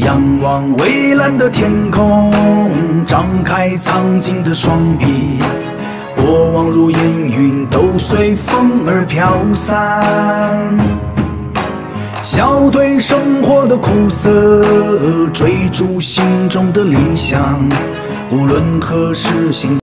仰望蔚蓝的天空，张开苍劲的双臂，过往如烟云都随风而飘散。笑对生活的苦涩，追逐心中的理想，无论何时，心。